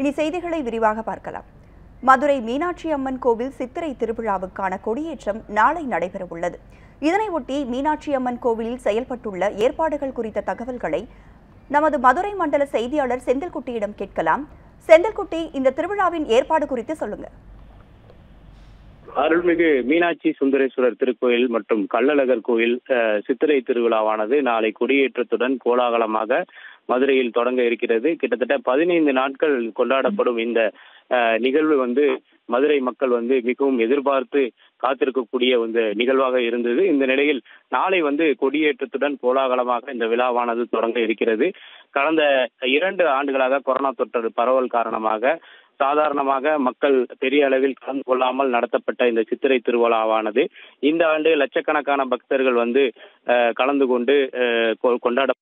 இனி செய்திகளை விரிவாக பார்க்கலாம். மதுரை மீனாட்சி அம்மன் கோவில் சித்திரை திருவிழாவுக்கான கொடியேற்றம் நாளை நடைபெறவுள்ளது. இதனையொட்டி மீனாட்சி அம்மன் கோவிலில் செயல்பட்டுள்ள ஏற்பாடுகள் குறித்த தகவல்களை நமது மதுரை மண்டல செய்தியாளர் செந்தில்குட்டியிடம் கேட்கலாம். செந்தில்குட்டி இந்த திருவிழாவின் ஏற்பாடு குறித்து சொல்லுங்க. அருள்மிகு மீனாட்சி சுந்தரேஸ்வரர் திருக்கோயில் மற்றும் கள்ளழகர் கோயில் சித்திரை திருவிழாவானது நாளை கொடியேற்றத்துடன் கோலாகலமாக மதுரையில் தொடங்க இருக்கிறது. கிட்டத்தட்ட பதினைந்து நாட்கள் கொண்டாடப்படும் இந்த நிகழ்வு வந்து மதுரை மக்கள் வந்து மிகவும் எதிர்பார்த்து காத்திருக்கக்கூடிய இந்த நிகழ்வாக இருந்தது. இந்த நிலையில் நாளை வந்து கொடியேற்றத்துடன் கோலாகலமாக இந்த விழாவானது தொடங்க இருக்கிறது. கடந்த இரண்டு ஆண்டுகளாக கொரோனா தொற்று பரவல் காரணமாக சாதாரணமாக மக்கள் பெரிய அளவில் கலந்து கொள்ளாமல் நடத்தப்பட்ட இந்த சித்திரை திருவிழாவானது. இந்த ஆண்டு லட்சக்கணக்கான பக்தர்கள் வந்து கலந்து கொண்டு கொ- கொண்டாட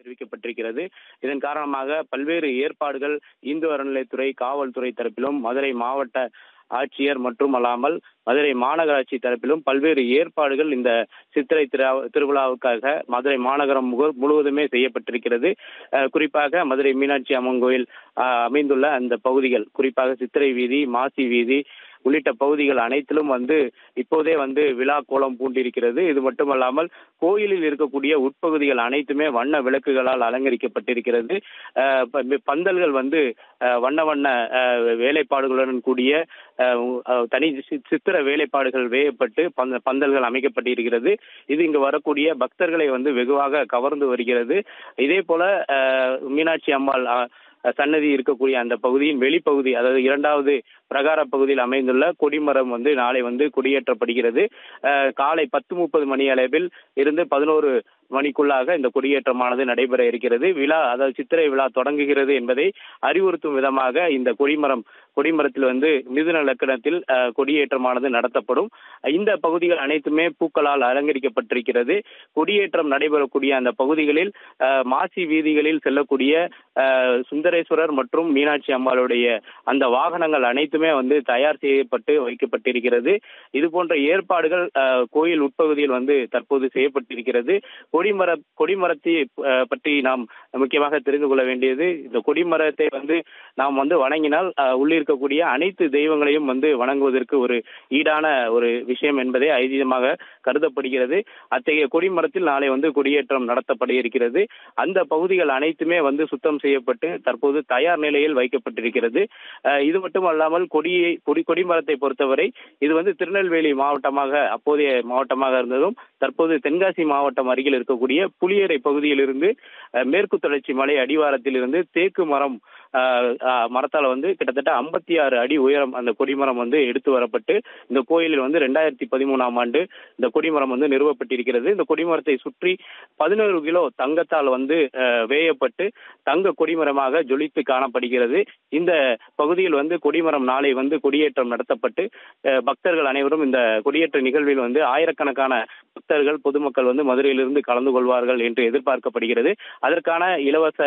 தெரிவிக்கப்பட்டிருக்கிறது. இதன் காரணமாக பல்வேறு ஏற்பாடுகள் இந்து அறநிலையத்துறை காவல்துறை தரப்பிலும் மதுரை மாவட்ட ஆட்சியர் மற்றும் அல்லாமல் மதுரை மாநகராட்சி தரப்பிலும் பல்வேறு ஏற்பாடுகள் இந்த சித்திரை திரு- திருவிழாவுக்காக மதுரை மாநகரம் முழுவதுமே செய்யப்பட்டிருக்கிறது. அஹ், குறிப்பாக மதுரை மீனாட்சி அம்மன் கோயில் அஹ், அமைந்துள்ள அந்த பகுதிகள் குறிப்பாக சித்திரை வீதி மாசி வீதி உள்ளிட்ட பகுதிகள் அனைத்திலும் வந்து இப்போதே வந்து விழா கோலம் பூண்டிருக்கிறது. இது மட்டுமல்லாமல் கோயிலில் இருக்கக்கூடிய உட்பகுதிகள் அனைத்துமே வண்ண விளக்குகளால் அலங்கரிக்கப்பட்டிருக்கிறது. அஹ் பந்தல்கள் வந்து அஹ், வண்ண வண்ண அஹ், வேலைப்பாடுகளுடன் கூடிய அஹ், தனி சி- சித்திர வேலைப்பாடுகள் வேயப்பட்டு பந்த பந்தல்கள் அமைக்கப்பட்டிருக்கிறது. இது இங்கு வரக்கூடிய பக்தர்களை வந்து வெகுவாக கவர்ந்து வருகிறது. இதே போல அஹ், மீனாட்சி அம்மாள் அஹ், சன்னதி இருக்கக்கூடிய அந்த பகுதியின் வெளிப்பகுதி அதாவது இரண்டாவது பிரகார பகுதியில் அமைந்துள்ள கொடிமரம் வந்து நாளை வந்து கொடியேற்றப்படுகிறது. காலை பத்து முப்பது மணி அளவில் இருந்து பதினோரு மணிக்குள்ளாக இந்த கொடியேற்றமானது நடைபெற இருக்கிறது. விழா அதாவது சித்திரை விழா தொடங்குகிறது என்பதை அறிவுறுத்தும் விதமாக இந்த கொடிமரம் கொடிமரத்தில் வந்து மிதுன லக்கணத்தில் கொடியேற்றமானது நடத்தப்படும். இந்த பகுதிகள் அனைத்துமே பூக்களால் அலங்கரிக்கப்பட்டிருக்கிறது. கொடியேற்றம் நடைபெறக்கூடிய அந்த பகுதிகளில் மாசி வீதிகளில் செல்லக்கூடிய சுந்தரேஸ்வரர் மற்றும் மீனாட்சி அம்மாளுடைய அந்த வாகனங்கள் அனைத்துமே வந்து தயார் செய்யப்பட்டு வைக்கப்பட்டிருக்கிறது. இது போன்ற ஏற்பாடுகள் கோயில் உட்பகுதியில் வந்து தற்போது செய்யப்பட்டிருக்கிறது. கொடிமர கொடிமரத்தை பற்றி நாம் முக்கியமாக தெரிந்து கொள்ள வேண்டியது இந்த கொடிமரத்தை வந்து நாம் வந்து வணங்கினால் உள்ளே உள்ளிருக்கக்கூடிய அனைத்து தெய்வங்களையும் வந்து வணங்குவதற்கு ஒரு ஈடான ஒரு விஷயம் என்பதே ஐதீகமாக கருதப்படுகிறது. அத்தகைய கொடிமரத்தில் நாளை வந்து கொடியேற்றம் நடத்தப்பட இருக்கிறது. அந்த பகுதிகள் அனைத்துமே வந்து சுத்தம் செய்யப்பட்டு தற்போது தயார் நிலையில் வைக்கப்பட்டிருக்கிறது. இது மட்டுமல்லாமல் கொடியை கொடி கொடிமரத்தை பொறுத்தவரை இது வந்து திருநெல்வேலி மாவட்டமாக அப்போதைய மாவட்டமாக இருந்ததும் தற்போது தென்காசி மாவட்டம் அருகில் இருக்கக்கூடிய புளியரை பகுதியிலிருந்து அஹ், மேற்கு தொடர்ச்சி மலை அடிவாரத்தில் இருந்து தேக்கு மரம் மரத்தால் வந்து கிட்டத்தட்ட ஐம்பத்தி ஆறு அடி உயரம் அந்த கொடிமரம் வந்து எடுத்து வரப்பட்டு இந்த கோயிலில் வந்து ரெண்டாயிரத்தி பதிமூணாம் ஆண்டு இந்த கொடிமரம் வந்து நிறுவப்பட்டிருக்கிறது. இந்த கொடிமரத்தை சுற்றி பதினோரு கிலோ தங்கத்தால் வந்து வேயப்பட்டு தங்க கொடிமரமாக ஜொலித்து காணப்படுகிறது. இந்த பகுதியில் வந்து கொடிமரம் நாளை வந்து கொடியேற்றம் நடத்தப்பட்டு பக்தர்கள் அனைவரும் இந்த கொடியேற்ற நிகழ்வில் வந்து ஆயிரக்கணக்கான பக்தர்கள் பொதுமக்கள் வந்து மதுரையிலிருந்து கலந்து கொள்வார்கள் என்று எதிர்பார்க்கப்படுகிறது. அதற்கான இலவச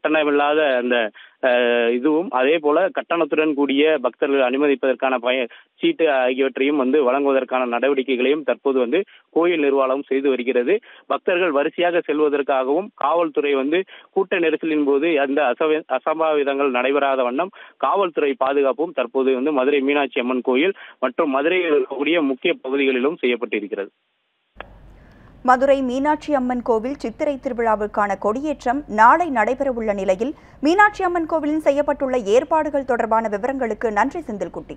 கட்டணமில்லாத அந்த இதுவும். அதே போல கட்டணத்துடன் கூடிய பக்தர்கள் அனுமதிப்பதற்கான பய சீட்டு ஆகியவற்றையும் வந்து வழங்குவதற்கான நடவடிக்கைகளையும் தற்போது வந்து கோயில் நிர்வாகம் செய்து வருகிறது. பக்தர்கள் வரிசையாக செல்வதற்காகவும் காவல்துறை வந்து கூட்ட நெரிசலின் போது அந்த அசவ அசம்பாவிதங்கள் நடைபெறாத வண்ணம் காவல்துறை பாதுகாப்பும் தற்போது வந்து மதுரை மீனாட்சி அம்மன் கோயில் மற்றும் மதுரையில் இருக்கக்கூடிய முக்கிய பகுதிகளிலும் செய்யப்பட்டிருக்கிறது. மதுரை மீனாட்சி அம்மன் கோவில் சித்திரை திருவிழாவுக்கான கொடியேற்றம் நாளை நடைபெறவுள்ள நிலையில் மீனாட்சி அம்மன் கோவிலில் செய்யப்பட்டுள்ள ஏற்பாடுகள் தொடர்பான விவரங்களுக்கு நன்றி செந்தில்குட்டி.